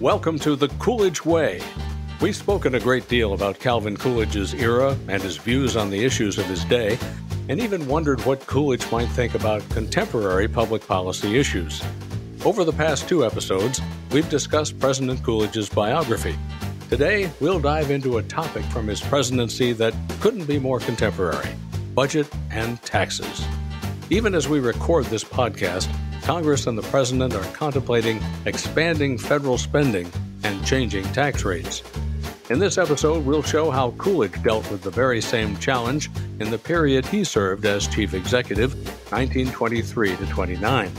Welcome to the Coolidge Way. We've spoken a great deal about Calvin Coolidge's era and his views on the issues of his day, and even wondered what Coolidge might think about contemporary public policy issues. Over the past two episodes, we've discussed President Coolidge's biography. Today, we'll dive into a topic from his presidency that couldn't be more contemporary budget and taxes. Even as we record this podcast, Congress and the President are contemplating expanding federal spending and changing tax rates. In this episode, we'll show how Coolidge dealt with the very same challenge in the period he served as chief executive, 1923 to 29.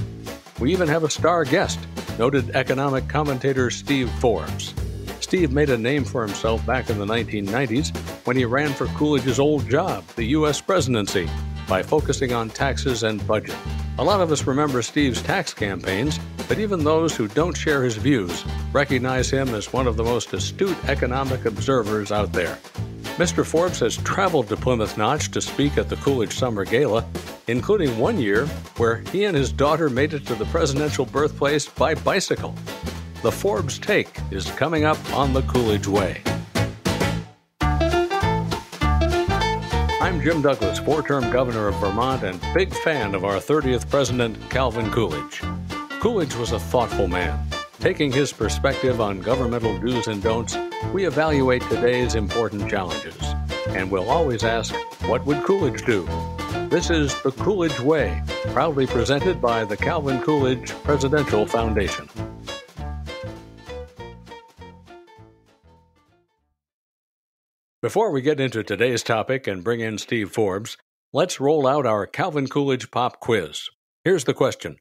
We even have a star guest, noted economic commentator Steve Forbes. Steve made a name for himself back in the 1990s when he ran for Coolidge's old job, the U.S. presidency, by focusing on taxes and budget. A lot of us remember Steve's tax campaigns, but even those who don't share his views recognize him as one of the most astute economic observers out there. Mr. Forbes has traveled to Plymouth Notch to speak at the Coolidge Summer Gala, including one year where he and his daughter made it to the presidential birthplace by bicycle. The Forbes Take is coming up on the Coolidge Way. I'm Jim Douglas, four term governor of Vermont and big fan of our 30th president, Calvin Coolidge. Coolidge was a thoughtful man. Taking his perspective on governmental do's and don'ts, we evaluate today's important challenges. And we'll always ask, what would Coolidge do? This is The Coolidge Way, proudly presented by the Calvin Coolidge Presidential Foundation. Before we get into today's topic and bring in Steve Forbes, let's roll out our Calvin Coolidge pop quiz. Here's the question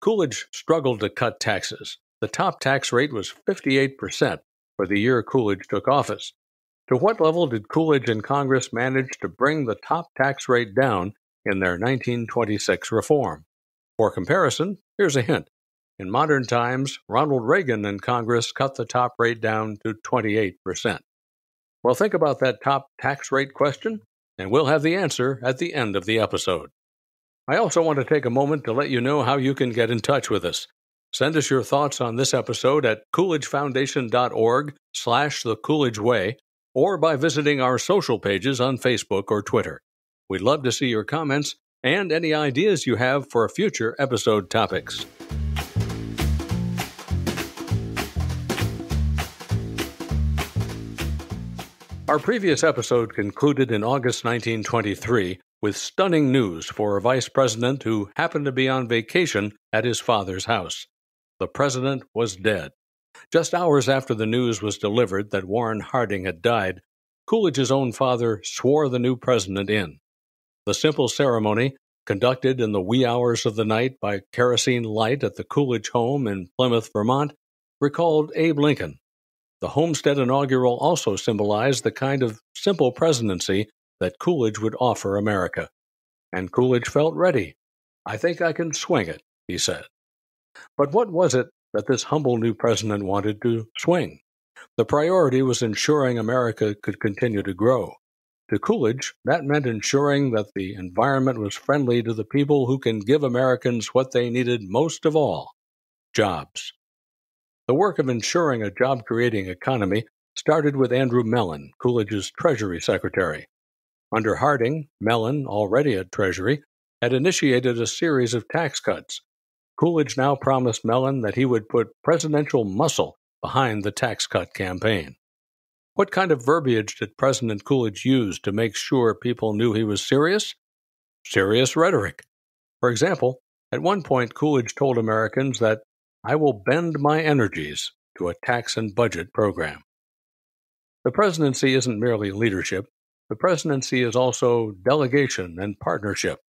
Coolidge struggled to cut taxes. The top tax rate was 58% for the year Coolidge took office. To what level did Coolidge and Congress manage to bring the top tax rate down in their 1926 reform? For comparison, here's a hint. In modern times, Ronald Reagan and Congress cut the top rate down to 28%. Well, think about that top tax rate question, and we'll have the answer at the end of the episode. I also want to take a moment to let you know how you can get in touch with us. Send us your thoughts on this episode at coolidgefoundation.org slash the Coolidge Way or by visiting our social pages on Facebook or Twitter. We'd love to see your comments and any ideas you have for future episode topics. Our previous episode concluded in August 1923 with stunning news for a vice president who happened to be on vacation at his father's house. The president was dead. Just hours after the news was delivered that Warren Harding had died, Coolidge's own father swore the new president in. The simple ceremony, conducted in the wee hours of the night by kerosene light at the Coolidge home in Plymouth, Vermont, recalled Abe Lincoln, the Homestead inaugural also symbolized the kind of simple presidency that Coolidge would offer America. And Coolidge felt ready. I think I can swing it, he said. But what was it that this humble new president wanted to swing? The priority was ensuring America could continue to grow. To Coolidge, that meant ensuring that the environment was friendly to the people who can give Americans what they needed most of all jobs. The work of ensuring a job creating economy started with Andrew Mellon, Coolidge's Treasury Secretary. Under Harding, Mellon, already at Treasury, had initiated a series of tax cuts. Coolidge now promised Mellon that he would put presidential muscle behind the tax cut campaign. What kind of verbiage did President Coolidge use to make sure people knew he was serious? Serious rhetoric. For example, at one point, Coolidge told Americans that I will bend my energies to a tax and budget program. The presidency isn't merely leadership, the presidency is also delegation and partnership.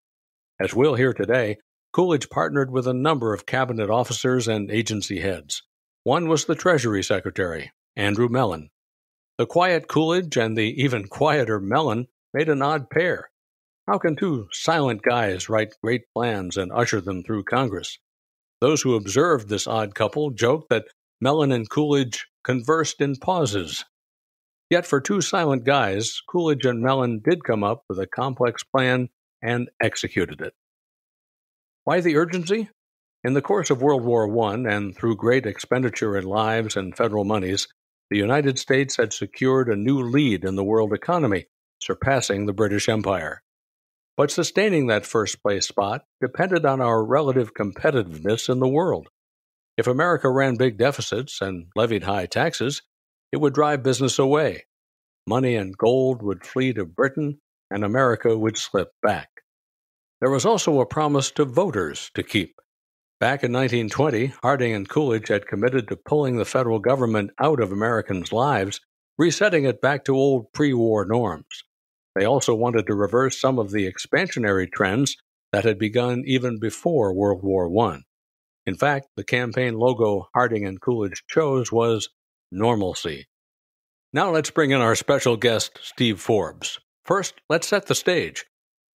As we'll hear today, Coolidge partnered with a number of cabinet officers and agency heads. One was the Treasury Secretary, Andrew Mellon. The quiet Coolidge and the even quieter Mellon made an odd pair. How can two silent guys write great plans and usher them through Congress? Those who observed this odd couple joked that Mellon and Coolidge conversed in pauses. Yet for two silent guys, Coolidge and Mellon did come up with a complex plan and executed it. Why the urgency? In the course of World War I and through great expenditure in lives and federal monies, the United States had secured a new lead in the world economy, surpassing the British Empire. But sustaining that first place spot depended on our relative competitiveness in the world. If America ran big deficits and levied high taxes, it would drive business away. Money and gold would flee to Britain, and America would slip back. There was also a promise to voters to keep. Back in 1920, Harding and Coolidge had committed to pulling the federal government out of Americans' lives, resetting it back to old pre war norms. They also wanted to reverse some of the expansionary trends that had begun even before World War I. In fact, the campaign logo Harding and Coolidge chose was normalcy. Now let's bring in our special guest, Steve Forbes. First, let's set the stage.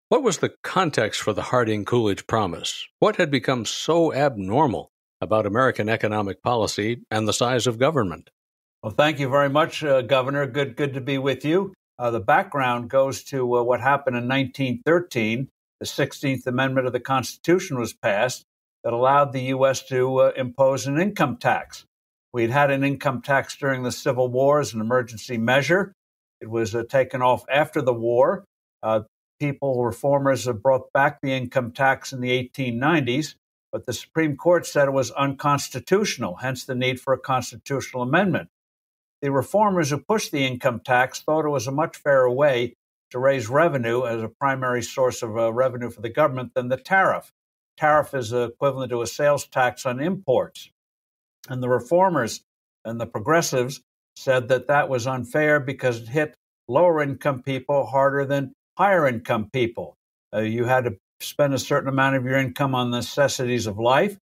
What was the context for the Harding Coolidge promise? What had become so abnormal about American economic policy and the size of government? Well, thank you very much, uh, Governor. Good, good to be with you. Uh, the background goes to uh, what happened in 1913. The 16th Amendment of the Constitution was passed that allowed the U.S. to uh, impose an income tax. We'd had an income tax during the Civil War as an emergency measure. It was uh, taken off after the war. Uh, people, reformers, have brought back the income tax in the 1890s, but the Supreme Court said it was unconstitutional, hence the need for a constitutional amendment. The reformers who pushed the income tax thought it was a much fairer way to raise revenue as a primary source of uh, revenue for the government than the tariff. Tariff is equivalent to a sales tax on imports. And the reformers and the progressives said that that was unfair because it hit lower income people harder than higher income people. Uh, you had to spend a certain amount of your income on necessities of life.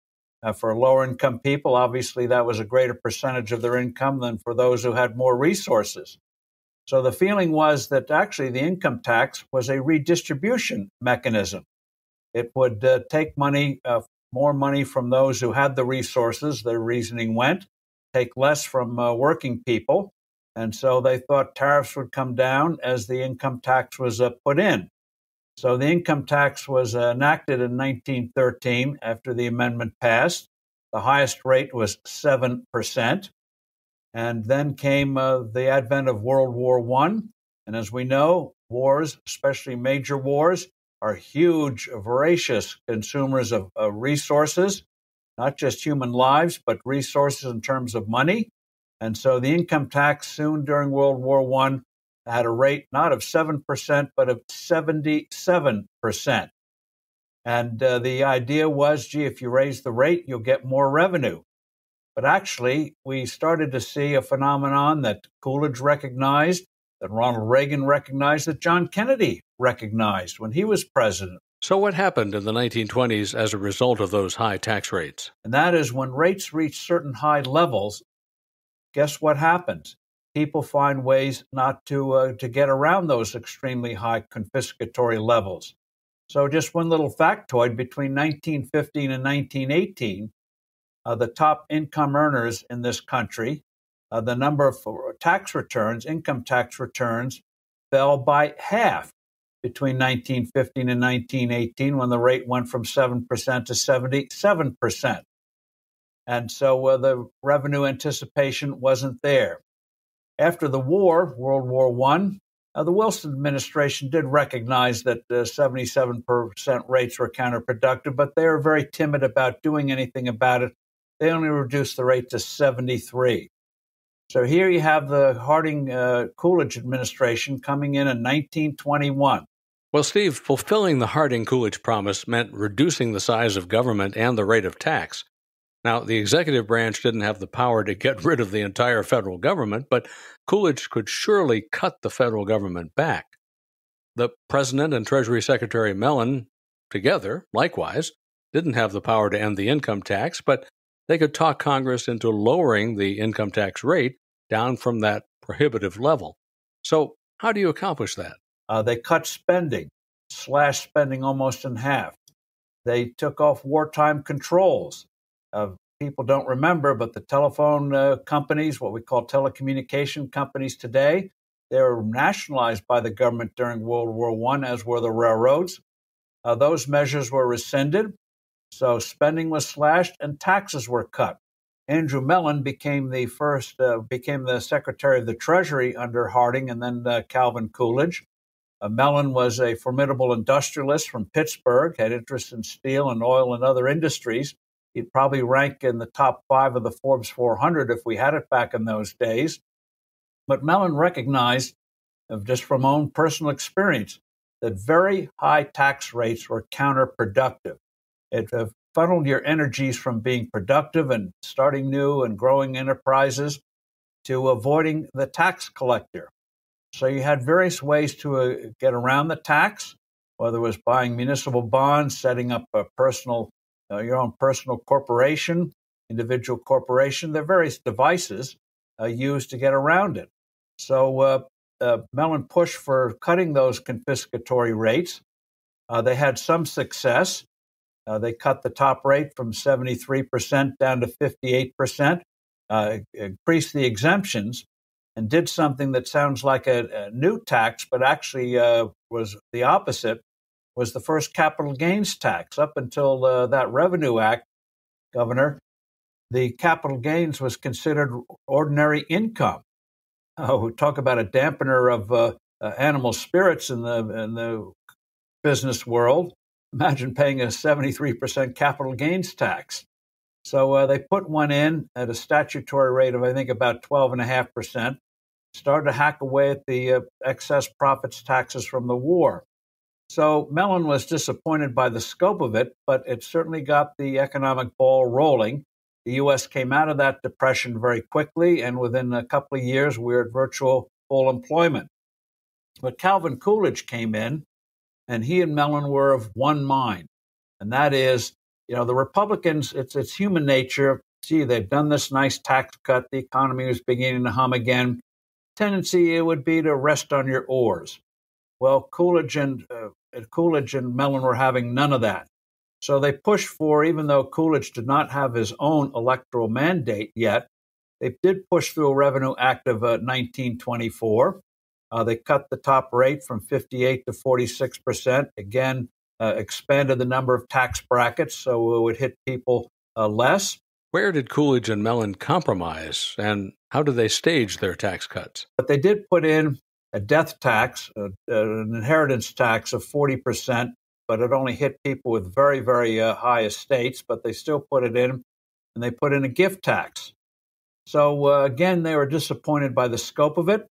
Uh, for lower income people, obviously, that was a greater percentage of their income than for those who had more resources. So the feeling was that actually the income tax was a redistribution mechanism. It would uh, take money, uh, more money from those who had the resources, their reasoning went, take less from uh, working people. And so they thought tariffs would come down as the income tax was uh, put in. So the income tax was uh, enacted in 1913 after the amendment passed. The highest rate was 7%. And then came uh, the advent of World War I. And as we know, wars, especially major wars, are huge, voracious consumers of, of resources, not just human lives, but resources in terms of money. And so the income tax soon during World War I had a rate not of 7%, but of 77%. And uh, the idea was gee, if you raise the rate, you'll get more revenue. But actually, we started to see a phenomenon that Coolidge recognized, that Ronald Reagan recognized, that John Kennedy recognized when he was president. So, what happened in the 1920s as a result of those high tax rates? And that is when rates reach certain high levels, guess what happens? People find ways not to uh, to get around those extremely high confiscatory levels. So, just one little factoid: between 1915 and 1918, uh, the top income earners in this country, uh, the number of tax returns, income tax returns, fell by half between 1915 and 1918 when the rate went from 7% to 77%. And so uh, the revenue anticipation wasn't there. After the war, World War I, uh, the Wilson administration did recognize that uh, 77% rates were counterproductive, but they were very timid about doing anything about it. They only reduced the rate to 73. So here you have the Harding uh, Coolidge administration coming in in 1921. Well, Steve, fulfilling the Harding Coolidge promise meant reducing the size of government and the rate of tax. Now, the executive branch didn't have the power to get rid of the entire federal government, but Coolidge could surely cut the federal government back. The President and Treasury Secretary Mellon, together, likewise, didn't have the power to end the income tax, but they could talk Congress into lowering the income tax rate down from that prohibitive level. So, how do you accomplish that? Uh, they cut spending, slashed spending almost in half. They took off wartime controls. Uh, people don't remember, but the telephone uh, companies, what we call telecommunication companies today, they were nationalized by the government during World War I, as were the railroads. Uh, those measures were rescinded. So spending was slashed and taxes were cut. Andrew Mellon became the first, uh, became the Secretary of the Treasury under Harding and then uh, Calvin Coolidge. Uh, Mellon was a formidable industrialist from Pittsburgh, had interests in steel and oil and other industries. He'd probably rank in the top five of the Forbes 400 if we had it back in those days. But Mellon recognized, just from own personal experience, that very high tax rates were counterproductive. It uh, funneled your energies from being productive and starting new and growing enterprises to avoiding the tax collector. So you had various ways to uh, get around the tax, whether it was buying municipal bonds, setting up a personal, uh, your own personal corporation, individual corporation. There are various devices uh, used to get around it. So uh, uh, Mellon pushed for cutting those confiscatory rates. Uh, they had some success. They cut the top rate from 73% down to 58%, uh, increased the exemptions, and did something that sounds like a, a new tax, but actually was the opposite. Was the first capital gains tax up until uh, that Revenue Act, Governor? The capital gains was considered ordinary income. Oh, talk about a dampener of uh, uh, animal spirits in the in the business world. Imagine paying a 73% capital gains tax. So uh, they put one in at a statutory rate of, I think, about 12.5%, started to hack away at the uh, excess profits taxes from the war. So Mellon was disappointed by the scope of it, but it certainly got the economic ball rolling. The U.S. came out of that depression very quickly, and within a couple of years, we we're at virtual full employment. But Calvin Coolidge came in and he and Mellon were of one mind, and that is, you know, the Republicans. It's it's human nature. Gee, they've done this nice tax cut. The economy was beginning to hum again. Tendency it would be to rest on your oars. Well, Coolidge and uh, Coolidge and Mellon were having none of that. So they pushed for, even though Coolidge did not have his own electoral mandate yet, they did push through a Revenue Act of uh, 1924. Uh, they cut the top rate from 58 to 46 percent. Again, uh, expanded the number of tax brackets so it would hit people uh, less. Where did Coolidge and Mellon compromise, and how did they stage their tax cuts? But they did put in a death tax, uh, an inheritance tax of 40 percent, but it only hit people with very, very uh, high estates. But they still put it in, and they put in a gift tax. So uh, again, they were disappointed by the scope of it.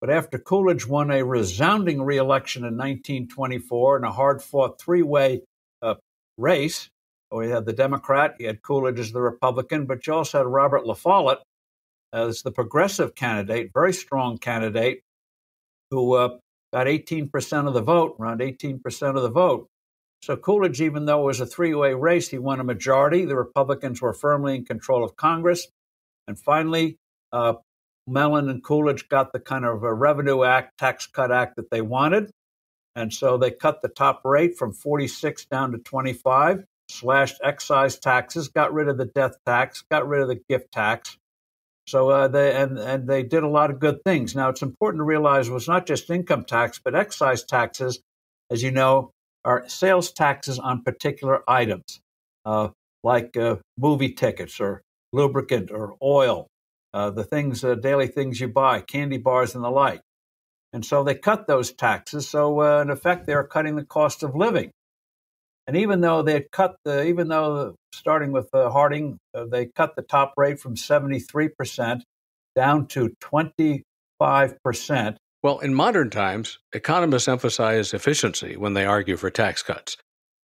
But after Coolidge won a resounding reelection in 1924 in a hard fought three way uh, race, we had the Democrat, you had Coolidge as the Republican, but you also had Robert La Follette as the progressive candidate, very strong candidate, who uh, got 18% of the vote, around 18% of the vote. So Coolidge, even though it was a three way race, he won a majority. The Republicans were firmly in control of Congress. And finally, uh, Mellon and Coolidge got the kind of a Revenue Act, Tax Cut Act that they wanted. And so they cut the top rate from 46 down to 25, slashed excise taxes, got rid of the death tax, got rid of the gift tax. So uh, they and and they did a lot of good things. Now it's important to realize it was not just income tax, but excise taxes, as you know, are sales taxes on particular items, uh, like uh, movie tickets or lubricant or oil uh, the things, uh, daily things you buy, candy bars and the like. And so they cut those taxes. So uh, in effect, they're cutting the cost of living. And even though they had cut the, even though starting with uh, Harding, uh, they cut the top rate from 73% down to 25%. Well, in modern times, economists emphasize efficiency when they argue for tax cuts.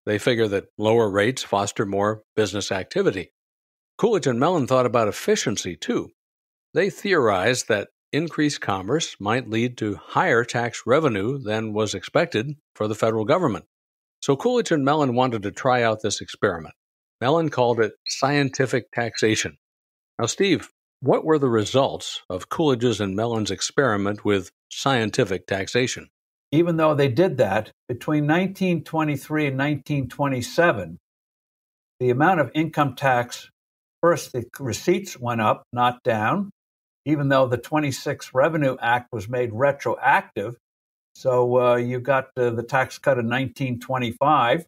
They figure that lower rates foster more business activity. Coolidge and Mellon thought about efficiency too. They theorized that increased commerce might lead to higher tax revenue than was expected for the federal government. So Coolidge and Mellon wanted to try out this experiment. Mellon called it scientific taxation. Now, Steve, what were the results of Coolidge's and Mellon's experiment with scientific taxation? Even though they did that, between 1923 and 1927, the amount of income tax, first, the receipts went up, not down even though the 26 Revenue Act was made retroactive. So uh, you got uh, the tax cut in 1925.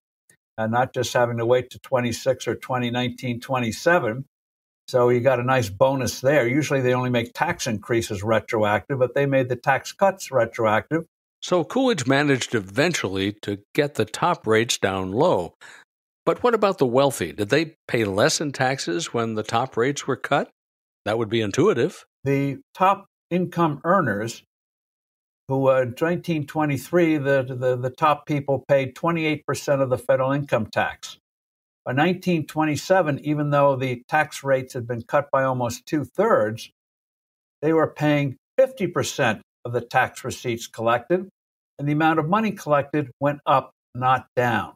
and not just having to wait to 26 or 2019, 27. So you got a nice bonus there. Usually they only make tax increases retroactive, but they made the tax cuts retroactive. So Coolidge managed eventually to get the top rates down low. But what about the wealthy? Did they pay less in taxes when the top rates were cut? That would be intuitive. The top income earners, who uh, in 1923, the, the, the top people paid 28% of the federal income tax. By 1927, even though the tax rates had been cut by almost two thirds, they were paying 50% of the tax receipts collected, and the amount of money collected went up, not down.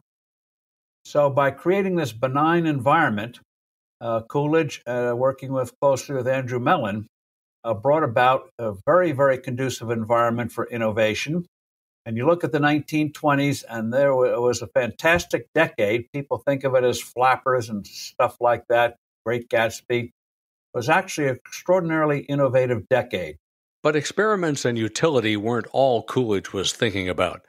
So, by creating this benign environment, uh, Coolidge, uh, working with closely with Andrew Mellon, uh, brought about a very, very conducive environment for innovation. And you look at the 1920s, and there was a fantastic decade. People think of it as flappers and stuff like that. Great Gatsby it was actually an extraordinarily innovative decade. But experiments and utility weren't all Coolidge was thinking about.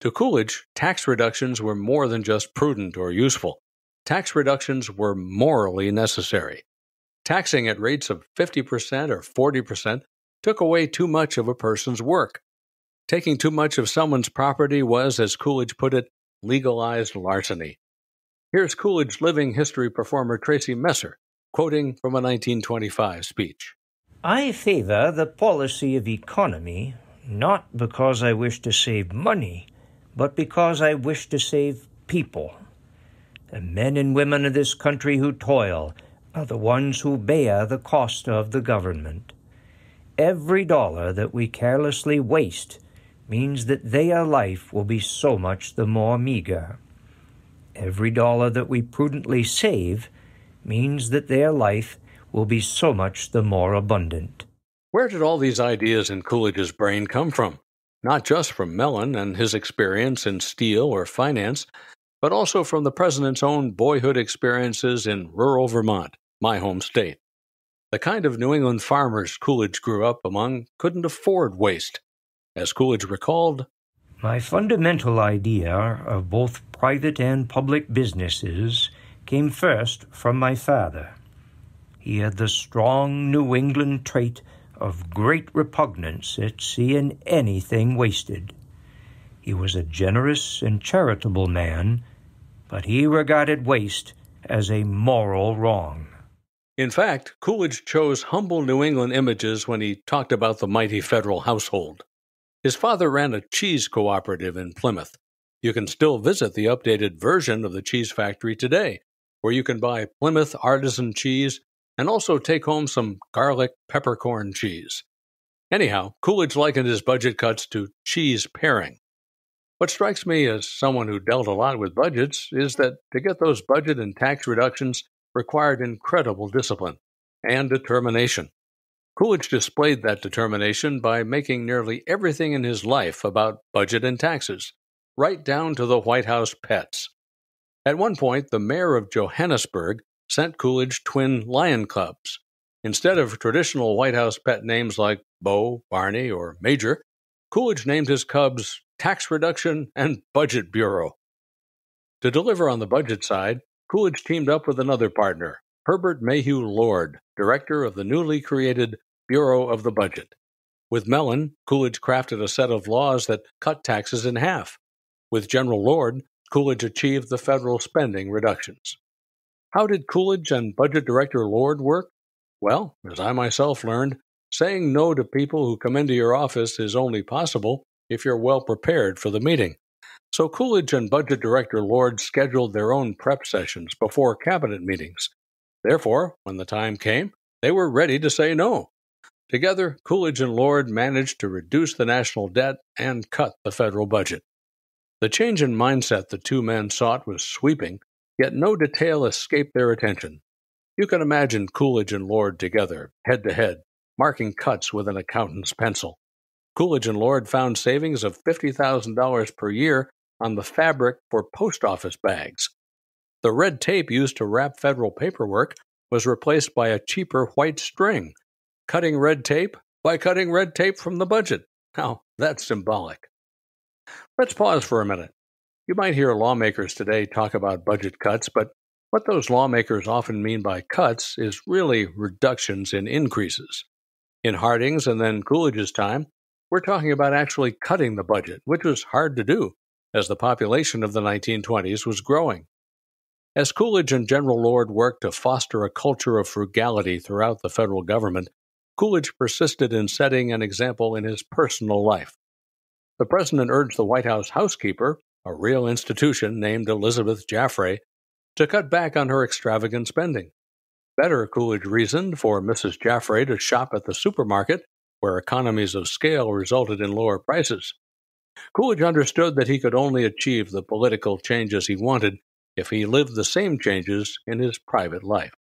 To Coolidge, tax reductions were more than just prudent or useful. Tax reductions were morally necessary. Taxing at rates of 50% or 40% took away too much of a person's work. Taking too much of someone's property was, as Coolidge put it, legalized larceny. Here's Coolidge living history performer Tracy Messer quoting from a 1925 speech. I favor the policy of economy not because I wish to save money, but because I wish to save people. The men and women of this country who toil are the ones who bear the cost of the government. Every dollar that we carelessly waste means that their life will be so much the more meager. Every dollar that we prudently save means that their life will be so much the more abundant. Where did all these ideas in Coolidge's brain come from? not just from Mellon and his experience in steel or finance, but also from the president's own boyhood experiences in rural Vermont, my home state. The kind of New England farmers Coolidge grew up among couldn't afford waste. As Coolidge recalled, My fundamental idea of both private and public businesses came first from my father. He had the strong New England trait of great repugnance at seeing anything wasted. He was a generous and charitable man, but he regarded waste as a moral wrong. In fact, Coolidge chose humble New England images when he talked about the mighty federal household. His father ran a cheese cooperative in Plymouth. You can still visit the updated version of the cheese factory today, where you can buy Plymouth artisan cheese and also take home some garlic peppercorn cheese. Anyhow, Coolidge likened his budget cuts to cheese paring. What strikes me as someone who dealt a lot with budgets is that to get those budget and tax reductions required incredible discipline and determination. Coolidge displayed that determination by making nearly everything in his life about budget and taxes, right down to the White House pets. At one point, the mayor of Johannesburg sent Coolidge twin lion cubs. Instead of traditional White House pet names like Bo, Barney, or Major, Coolidge named his cubs Tax Reduction and Budget Bureau. To deliver on the budget side, Coolidge teamed up with another partner, Herbert Mayhew Lord, director of the newly created Bureau of the Budget. With Mellon, Coolidge crafted a set of laws that cut taxes in half. With General Lord, Coolidge achieved the federal spending reductions. How did Coolidge and Budget Director Lord work? Well, as I myself learned, saying no to people who come into your office is only possible if you're well prepared for the meeting. So Coolidge and Budget Director Lord scheduled their own prep sessions before cabinet meetings. Therefore, when the time came, they were ready to say no. Together, Coolidge and Lord managed to reduce the national debt and cut the federal budget. The change in mindset the two men sought was sweeping Yet no detail escaped their attention. You can imagine Coolidge and Lord together, head to head, marking cuts with an accountant's pencil. Coolidge and Lord found savings of $50,000 per year on the fabric for post office bags. The red tape used to wrap federal paperwork was replaced by a cheaper white string, cutting red tape by cutting red tape from the budget. Now, that's symbolic. Let's pause for a minute. You might hear lawmakers today talk about budget cuts, but what those lawmakers often mean by cuts is really reductions in increases. In Harding's and then Coolidge's time, we're talking about actually cutting the budget, which was hard to do as the population of the 1920s was growing. As Coolidge and General Lord worked to foster a culture of frugality throughout the federal government, Coolidge persisted in setting an example in his personal life. The president urged the White House housekeeper, a real institution named Elizabeth Jaffray, to cut back on her extravagant spending. Better, Coolidge reasoned, for Mrs. Jaffray to shop at the supermarket, where economies of scale resulted in lower prices. Coolidge understood that he could only achieve the political changes he wanted if he lived the same changes in his private life.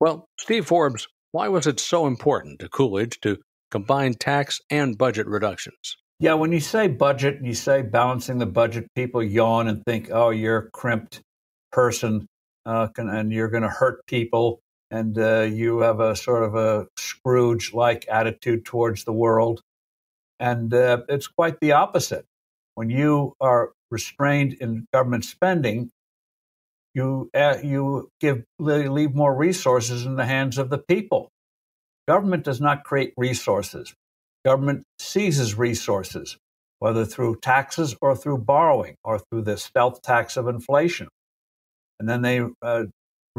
Well, Steve Forbes, why was it so important to Coolidge to combine tax and budget reductions? Yeah, when you say budget, you say balancing the budget, people yawn and think, oh, you're a crimped person uh, and you're going to hurt people and uh, you have a sort of a Scrooge like attitude towards the world. And uh, it's quite the opposite. When you are restrained in government spending, you, uh, you give, leave more resources in the hands of the people. Government does not create resources. Government seizes resources, whether through taxes or through borrowing or through the stealth tax of inflation and then they uh,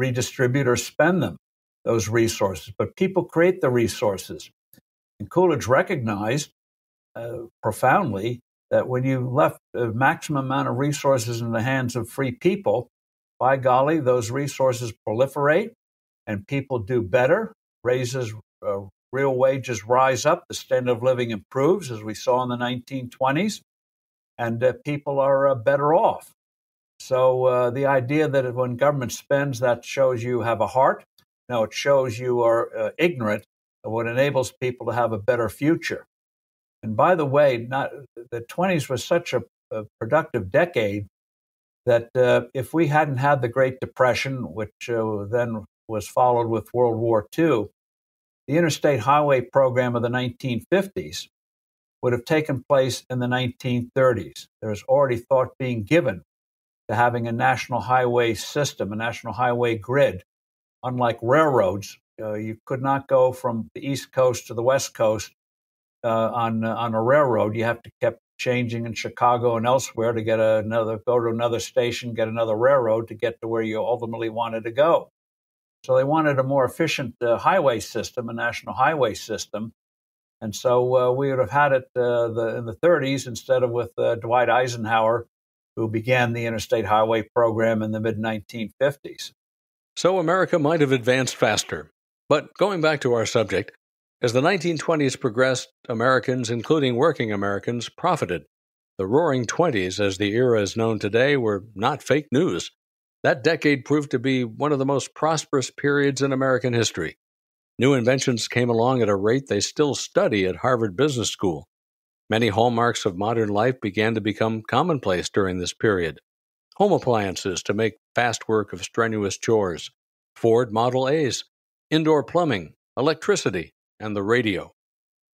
redistribute or spend them, those resources. But people create the resources. And Coolidge recognized uh, profoundly that when you left a maximum amount of resources in the hands of free people, by golly, those resources proliferate and people do better, raises uh, real wages rise up, the standard of living improves, as we saw in the 1920s, and uh, people are uh, better off. So uh, the idea that when government spends, that shows you have a heart. No, it shows you are uh, ignorant of what enables people to have a better future. And by the way, not, the 20s was such a, a productive decade that uh, if we hadn't had the Great Depression, which uh, then was followed with World War II, the interstate highway program of the 1950s would have taken place in the 1930s. There's already thought being given to having a national highway system, a national highway grid. Unlike railroads, uh, you could not go from the East Coast to the West Coast uh, on uh, on a railroad. You have to keep changing in Chicago and elsewhere to get another go to another station, get another railroad to get to where you ultimately wanted to go. So they wanted a more efficient uh, highway system, a national highway system. And so uh, we would have had it uh, the, in the 30s instead of with Dwight Eisenhower who began the Interstate Highway Program in the mid 1950s. So America might have advanced faster. But going back to our subject, as the 1920s progressed, Americans, including working Americans, profited. The Roaring Twenties, as the era is known today, were not fake news. That decade proved to be one of the most prosperous periods in American history. New inventions came along at a rate they still study at Harvard Business School. Many hallmarks of modern life began to become commonplace during this period. Home appliances to make fast work of strenuous chores, Ford Model A's, indoor plumbing, electricity, and the radio.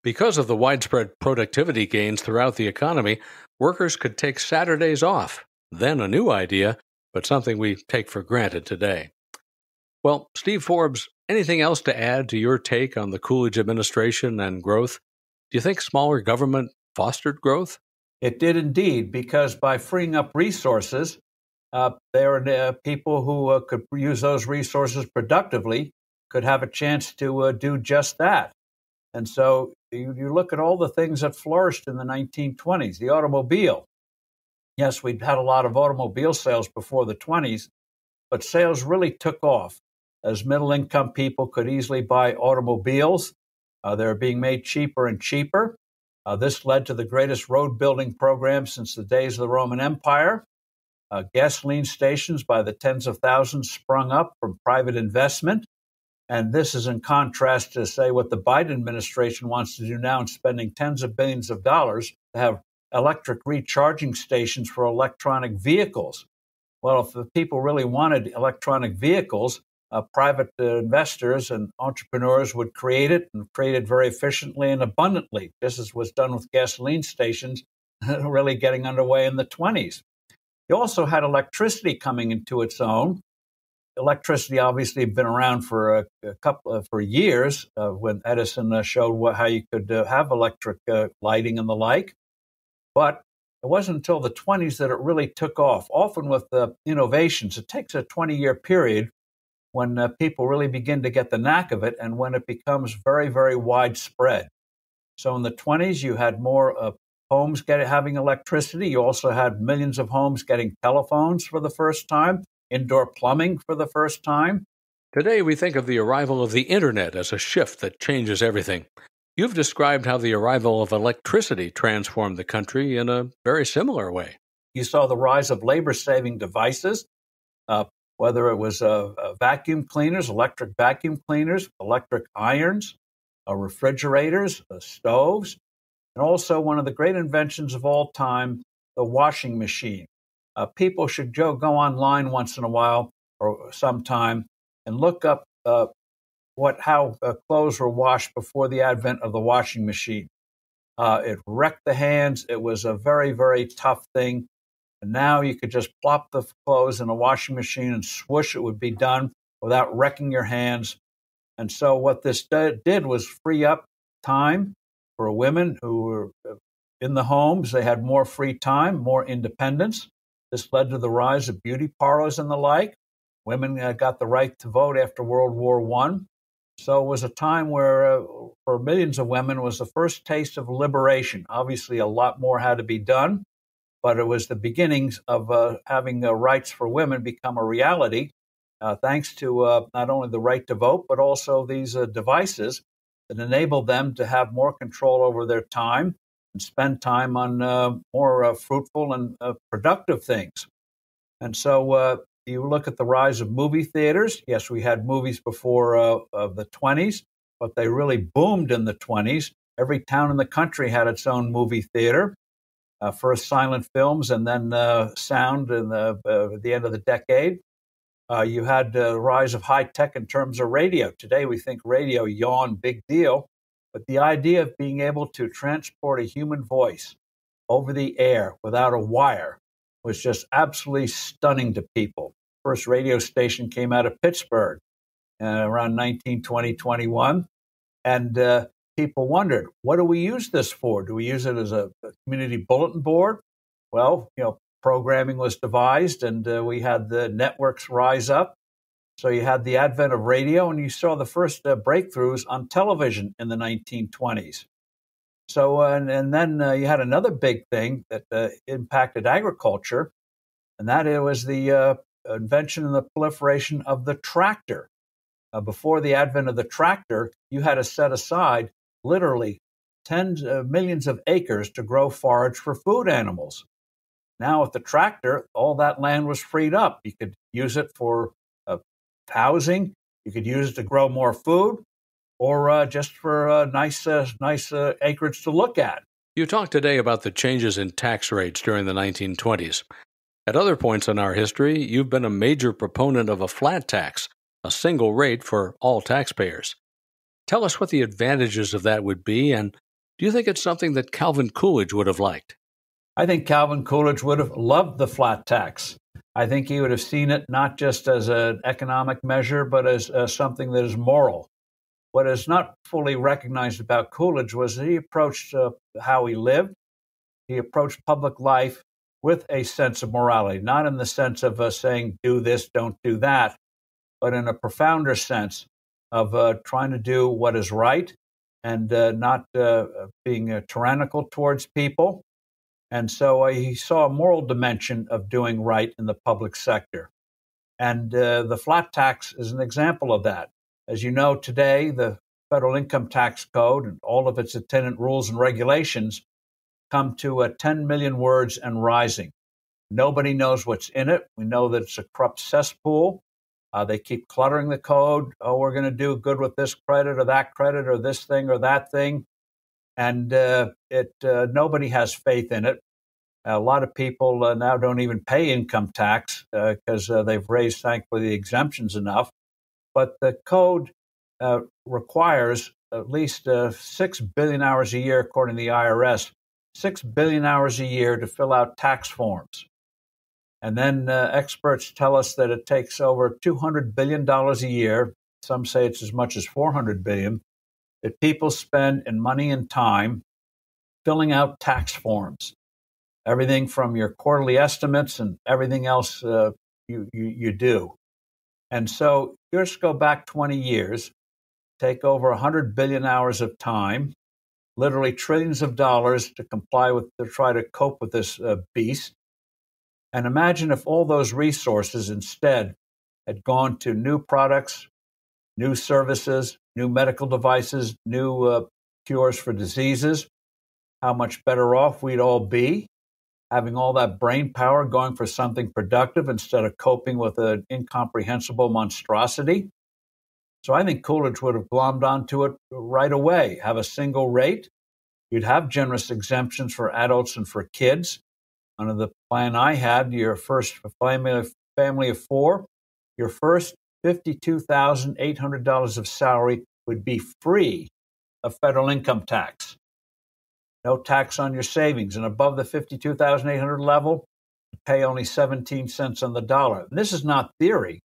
Because of the widespread productivity gains throughout the economy, workers could take Saturdays off, then a new idea, but something we take for granted today. Well, Steve Forbes, anything else to add to your take on the Coolidge administration and growth? Do you think smaller government fostered growth? It did indeed, because by freeing up resources, uh, there are uh, people who uh, could use those resources productively could have a chance to uh, do just that. And so you, you, look at all the things that flourished in the 1920s, the automobile. Yes, we'd had a lot of automobile sales before the 20s, but sales really took off as middle income people could easily buy automobiles. Uh, they're being made cheaper and cheaper. Uh, this led to the greatest road building program since the days of the Roman Empire. Uh, gasoline stations by the tens of thousands sprung up from private investment. And this is in contrast to, say, what the Biden administration wants to do now in spending tens of billions of dollars to have electric recharging stations for electronic vehicles. Well, if the people really wanted electronic vehicles, uh, private uh, investors and entrepreneurs would create it and create it very efficiently and abundantly, just as was done with gasoline stations, really getting underway in the 20s. You also had electricity coming into its own. Electricity obviously had been around for a, a couple uh, for years uh, when Edison uh, showed what, how you could uh, have electric lighting and the like. But it wasn't until the 20s that it really took off. Often with the innovations, it takes a 20 year period when uh, people really begin to get the knack of it and when it becomes very, very widespread. So in the 20s, you had more uh, homes getting, having electricity. You also had millions of homes getting telephones for the first time, indoor plumbing for the first time. Today, we think of the arrival of the internet as a shift that changes everything. You've described how the arrival of electricity transformed the country in a very similar way. You saw the rise of labor saving devices, uh, whether it was uh, uh, vacuum cleaners, electric vacuum cleaners, electric irons, uh, refrigerators, uh, stoves, and also one of the great inventions of all time, the washing machine. Uh, people should go, go online once in a while or sometime and look up uh, what how clothes were washed before the advent of the washing machine. it wrecked the hands. It was a very, very tough thing. And now you could just plop the clothes in a washing machine and swoosh, it would be done without wrecking your hands. And so, what this did was free up time for women who were uh, in the homes. They had more free time, more independence. This led to the rise of beauty parlors and the like. Women uh, got the right to vote after World War One. So it was a time where, uh, for millions of women, was the first taste of liberation. Obviously, a lot more had to be done but it was the beginnings of uh, having uh, rights for women become a reality, uh, thanks to uh, not only the right to vote, but also these uh, devices that enabled them to have more control over their time and spend time on more fruitful and productive things. And so you look at the rise of movie theaters. Yes, we had movies before of the 20s, but they really boomed in the 20s. Every town in the country had its own movie theater uh, first silent films and then uh, sound in the, uh, the end of the decade. Uh, you had the rise of high tech in terms of radio. Today we think radio, yawn, big deal. But the idea of being able to transport a human voice over the air without a wire was just absolutely stunning to people. First radio station came out of Pittsburgh uh, around 1920, 21. And uh, people wondered, what do we use this for? Do we use it as a, community bulletin board? Well, you know, programming was devised and uh, we had the networks rise up. So you had the advent of radio and you saw the first uh, breakthroughs on television in the 1920s. So, uh, and, and, then uh, you had another big thing that uh, impacted agriculture, and that it was the uh, invention and the proliferation of the tractor. before the advent of the tractor, you had to set aside literally tens of millions of acres to grow forage for food animals. Now, with the tractor, all that land was freed up. You could use it for uh, housing, you could use it to grow more food, or uh, just for uh, nice, uh, nice uh, acreage to look at. You talked today about the changes in tax rates during the 1920s. At other points in our history, you've been a major proponent of a flat tax, a single rate for all taxpayers. Tell us what the advantages of that would be, and do you think it's something that Calvin Coolidge would have liked? I think Calvin Coolidge would have loved the flat tax. I think he would have seen it not just as an economic measure, but as, as something that is moral. What is not fully recognized about Coolidge was that he approached uh, how he lived. He approached public life with a sense of morality, not in the sense of uh, saying, do this, don't do that, but in a profounder sense of uh, trying to do what is right and uh, not uh, being uh, tyrannical towards people. And so uh, he saw a moral dimension of doing right in the public sector. And the flat tax is an example of that. As you know, today, the federal income tax code and all of its attendant rules and regulations come to uh, 10 million words and rising. Nobody knows what's in it. We know that it's a corrupt cesspool. Uh, they keep cluttering the code. Oh, we're going to do good with this credit or that credit or this thing or that thing, and uh, it uh, nobody has faith in it. A lot of people uh, now don't even pay income tax because uh, uh, they've raised, thankfully, the exemptions enough. But the code requires at least six billion hours a year, according to the IRS, six billion hours a year to fill out tax forms. And then uh, experts tell us that it takes over $200 billion a year. Some say it's as much as 400 billion that people spend in money and time filling out tax forms. Everything from your quarterly estimates and everything else uh, you, you, you do. And so just go back 20 years, take over 100 billion hours of time, literally trillions of dollars to comply with, to try to cope with this uh, beast. And imagine if all those resources instead had gone to new products, new services, new medical devices, new uh, cures for diseases, how much better off we'd all be having all that brain power going for something productive instead of coping with an incomprehensible monstrosity. So I think Coolidge would have glommed onto it right away. Have a single rate. You'd have generous exemptions for adults and for kids. Under the plan I had, your first family, family of four, your first $52,800 of salary would be free of federal income tax. No tax on your savings. And above the 52,800 level, pay only 17 cents on the dollar. And this is not theory.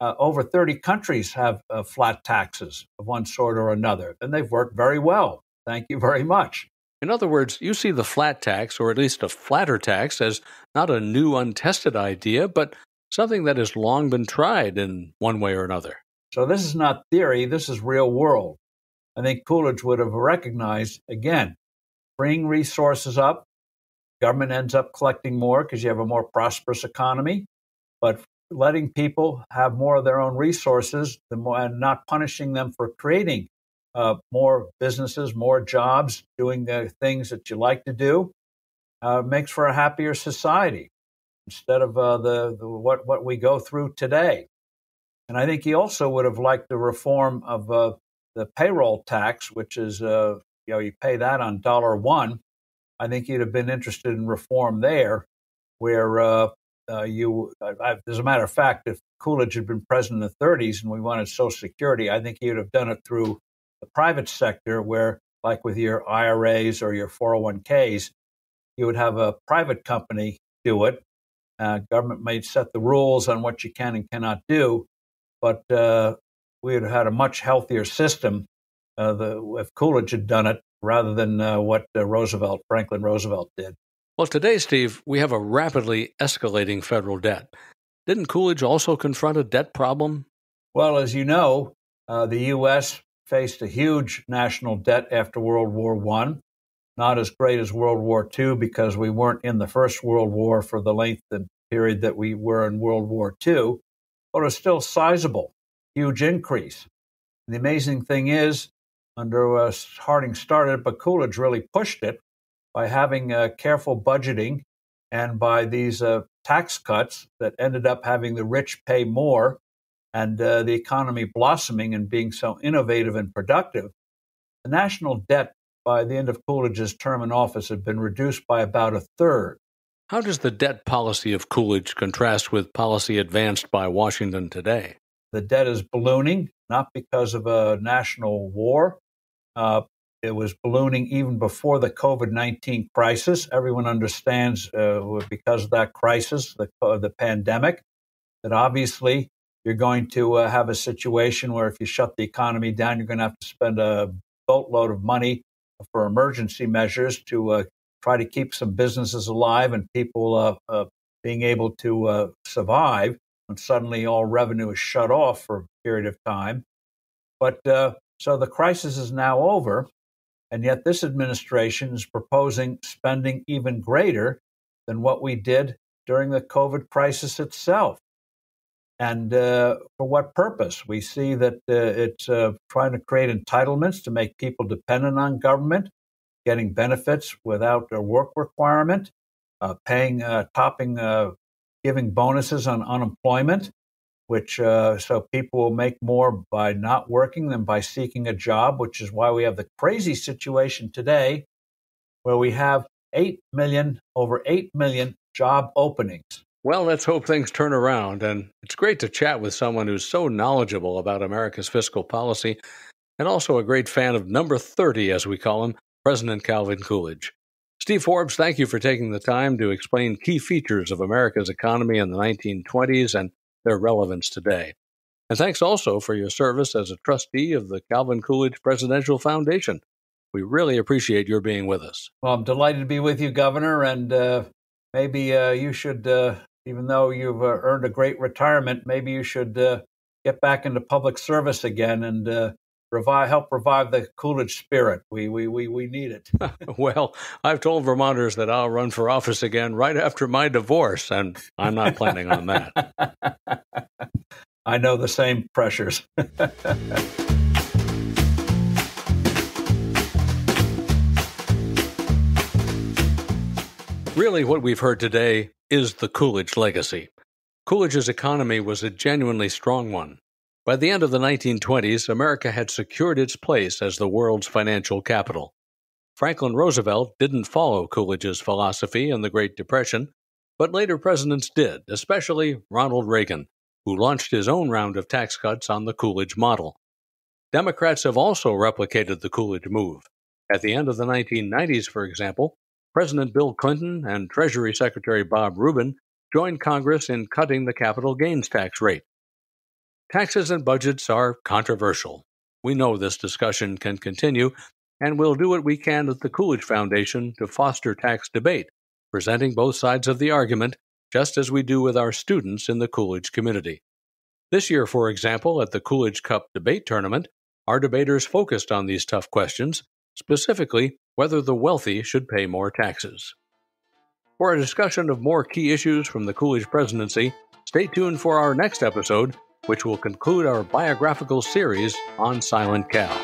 Uh, over 30 countries have uh, flat taxes of one sort or another, and they've worked very well. Thank you very much. In other words, you see the flat tax, or at least a flatter tax, as not a new, untested idea, but something that has long been tried in one way or another. So this is not theory, this is real world. I think Coolidge would have recognized, again, bring resources up. Government ends up collecting more because you have a more prosperous economy. But letting people have more of their own resources the more, and not punishing them for creating uh, more businesses, more jobs, doing the things that you like to do, uh, makes for a happier society instead of uh, the, the, what what we go through today. And I think he also would have liked the reform of uh, the payroll tax, which is uh, you know you pay that on dollar one. I think he'd have been interested in reform there, where uh, you. I, as a matter of fact, if Coolidge had been president in the 30s and we wanted Social Security, I think he would have done it through the private sector, where like with your IRAs or your 401ks, you would have a private company do it. Uh, government may set the rules on what you can and cannot do, but uh, we would have had a much healthier system uh, the, if Coolidge had done it rather than uh, what uh, Roosevelt, Franklin Roosevelt, did. Well, today, Steve, we have a rapidly escalating federal debt. Didn't Coolidge also confront a debt problem? Well, as you know, uh, the U.S. faced a huge national debt after World War I. Not as great as World War II because we weren't in the First World War for the length and period that we were in World War II, but was still sizable huge increase. The amazing thing is, under Harding started, but Coolidge really pushed it by having uh, careful budgeting and by these uh, tax cuts that ended up having the rich pay more and uh, the economy blossoming and being so innovative and productive. The national debt by the end of Coolidge's term in office had been reduced by about a third. How does the debt policy of Coolidge contrast with policy advanced by Washington today? The debt is ballooning, not because of a national war. Uh, it was ballooning even before the COVID 19 crisis. Everyone understands uh, because of that crisis, the, uh, the pandemic, that obviously you're going to uh, have a situation where if you shut the economy down, you're going to have to spend a boatload of money for emergency measures to uh, try to keep some businesses alive and people uh, being able to survive when suddenly all revenue is shut off for a period of time. But uh, so the crisis is now over, and yet this administration is proposing spending even greater than what we did during the COVID crisis itself. And uh, for what purpose? We see that uh, it's uh, trying to create entitlements to make people dependent on government, getting benefits without a work requirement, uh, paying, uh, topping giving bonuses on unemployment, which uh, so people will make more by not working than by seeking a job, which is why we have the crazy situation today where we have 8 million, over 8 million job openings. Well, let's hope things turn around. And it's great to chat with someone who's so knowledgeable about America's fiscal policy and also a great fan of number 30, as we call him, President Calvin Coolidge. Steve Forbes, thank you for taking the time to explain key features of America's economy in the 1920s and their relevance today. And thanks also for your service as a trustee of the Calvin Coolidge Presidential Foundation. We really appreciate your being with us. Well, I'm delighted to be with you, Governor, and uh, maybe uh, you should, uh, even though you've uh, earned a great retirement, maybe you should uh, get back into public service again and uh, revive, help revive the Coolidge spirit. We, we, we, we need it. well, I've told Vermonters that I'll run for office again right after my divorce, and I'm not planning on that. I know the same pressures. really, what we've heard today is the Coolidge legacy. Coolidge's economy was a genuinely strong one. By the end of the 1920s, America had secured its place as the world's financial capital. Franklin Roosevelt didn't follow Coolidge's philosophy in the Great Depression, but later presidents did, especially Ronald Reagan, who launched his own round of tax cuts on the Coolidge model. Democrats have also replicated the Coolidge move. At the end of the 1990s, for example, President Bill Clinton and Treasury Secretary Bob Rubin joined Congress in cutting the capital gains tax rate. Taxes and budgets are controversial. We know this discussion can continue, and we'll do what we can at the Coolidge Foundation to foster tax debate, presenting both sides of the argument, just as we do with our students in the Coolidge community. This year, for example, at the Coolidge Cup debate tournament, our debaters focused on these tough questions, specifically whether the wealthy should pay more taxes. For a discussion of more key issues from the Coolidge presidency, stay tuned for our next episode which will conclude our biographical series on Silent Cal.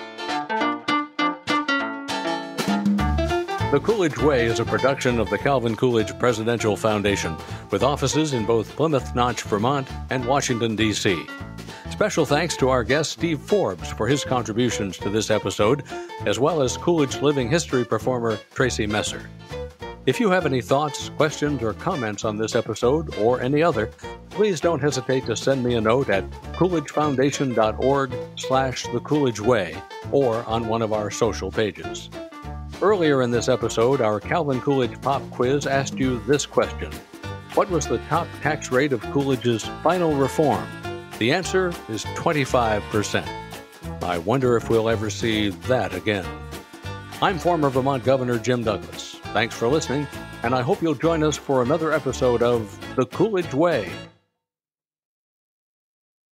The Coolidge Way is a production of the Calvin Coolidge Presidential Foundation, with offices in both Plymouth Notch, Vermont, and Washington, D.C. Special thanks to our guest Steve Forbes for his contributions to this episode, as well as Coolidge living history performer Tracy Messer. If you have any thoughts, questions, or comments on this episode or any other, please don't hesitate to send me a note at coolidgefoundation.org slash the Coolidge Way or on one of our social pages. Earlier in this episode, our Calvin Coolidge Pop Quiz asked you this question. What was the top tax rate of Coolidge's final reform? The answer is 25%. I wonder if we'll ever see that again. I'm former Vermont Governor Jim Douglas. Thanks for listening, and I hope you'll join us for another episode of The Coolidge Way